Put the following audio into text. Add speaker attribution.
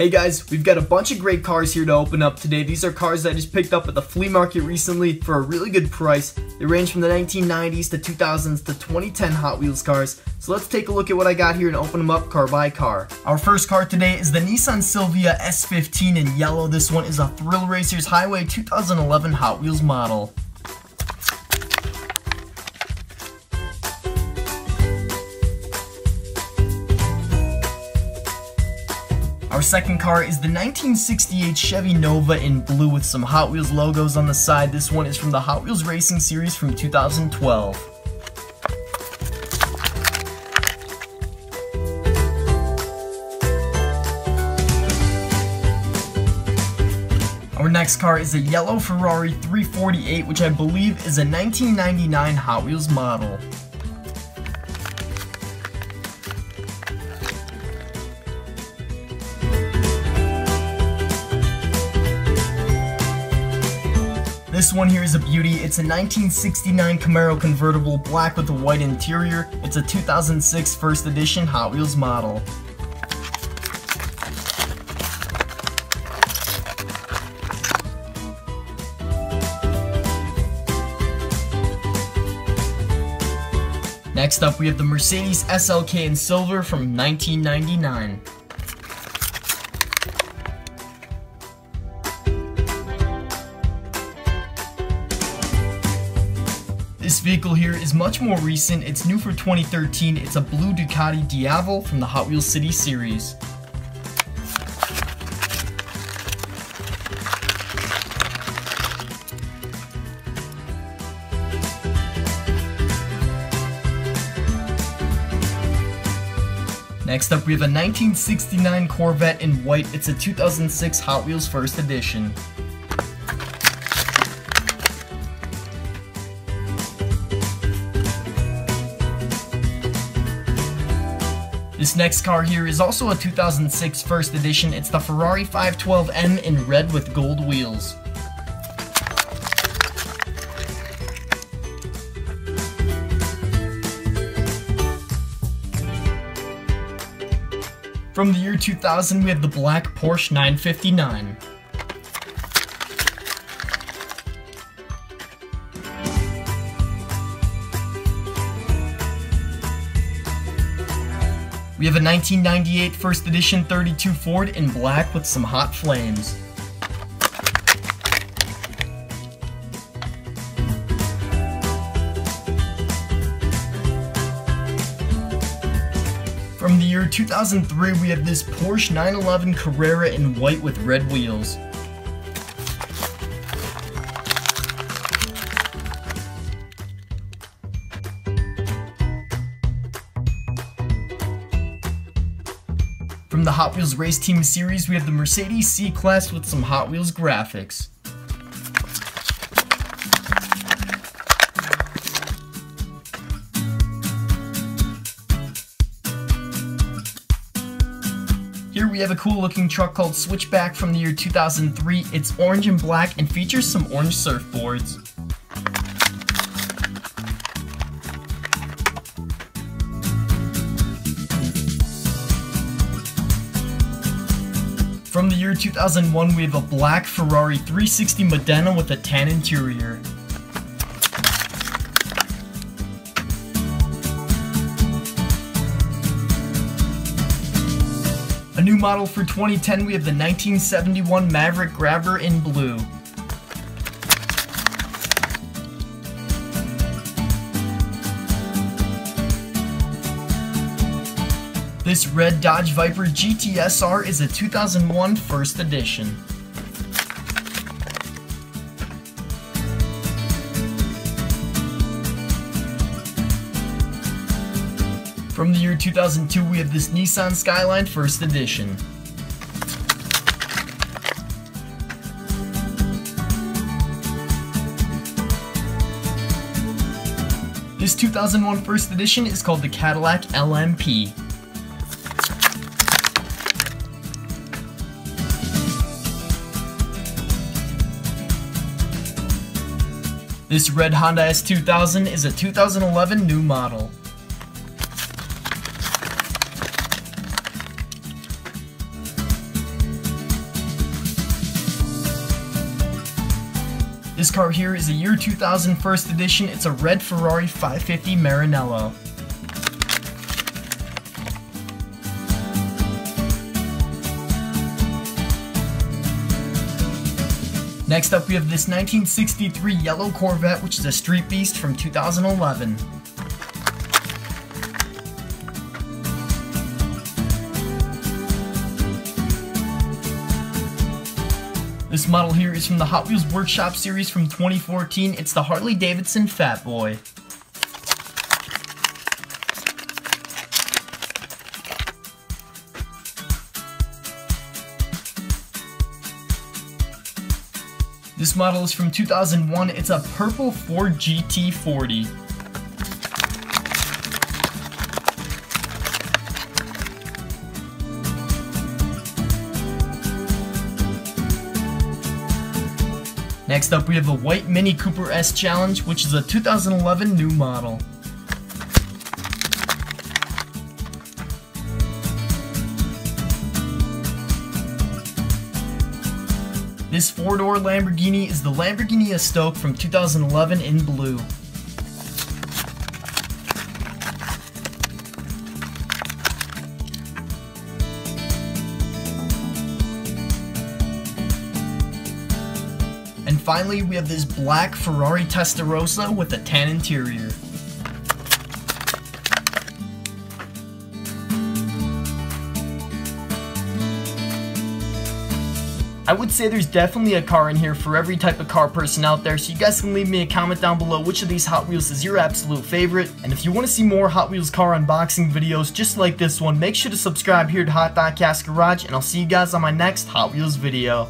Speaker 1: Hey guys, we've got a bunch of great cars here to open up today. These are cars that I just picked up at the flea market recently for a really good price. They range from the 1990s to 2000s to 2010 Hot Wheels cars. So let's take a look at what I got here and open them up car by car. Our first car today is the Nissan Silvia S15 in yellow. This one is a Thrill Racers Highway 2011 Hot Wheels model. Our second car is the 1968 Chevy Nova in blue with some Hot Wheels logos on the side. This one is from the Hot Wheels Racing Series from 2012. Our next car is a yellow Ferrari 348, which I believe is a 1999 Hot Wheels model. This one here is a beauty. It's a 1969 Camaro convertible, black with a white interior. It's a 2006 first edition Hot Wheels model. Next up, we have the Mercedes SLK in silver from 1999. This vehicle here is much more recent. It's new for 2013. It's a blue Ducati Diavel from the Hot Wheels City series. Next up, we have a 1969 Corvette in white. It's a 2006 Hot Wheels First Edition. This next car here is also a 2006 first edition. It's the Ferrari 512M in red with gold wheels. From the year 2000, we have the black Porsche 959. We have a 1998 first edition 32 Ford in black with some hot flames. From the year 2003, we have this Porsche 911 Carrera in white with red wheels. From the Hot Wheels Race Team series, we have the Mercedes C-Class with some Hot Wheels graphics. Here we have a cool looking truck called Switchback from the year 2003. It's orange and black and features some orange surfboards. From the year 2001, we have a black Ferrari 360 Modena with a tan interior. A new model for 2010, we have the 1971 Maverick Grabber in blue. This red Dodge Viper GTSR is a 2001 first edition. From the year 2002, we have this Nissan Skyline first edition. This 2001 first edition is called the Cadillac LMP. This red Honda S2000 is a 2011 new model. This car here is a year 2000 first edition. It's a red Ferrari 550 Maranello. Next up we have this 1963 yellow Corvette which is a street beast from 2011. This model here is from the Hot Wheels Workshop series from 2014. It's the Harley Davidson Fat Boy. This model is from 2001. It's a purple Ford GT40. Next up we have the white Mini Cooper S Challenge, which is a 2011 new model. This four-door Lamborghini is the Lamborghini Estoque from 2011 in blue. And finally, we have this black Ferrari Testarossa with a tan interior. I would say there's definitely a car in here for every type of car person out there, so you guys can leave me a comment down below which of these Hot Wheels is your absolute favorite. And if you want to see more Hot Wheels car unboxing videos just like this one, make sure to subscribe here to Hot Diecast Garage, and I'll see you guys on my next Hot Wheels video.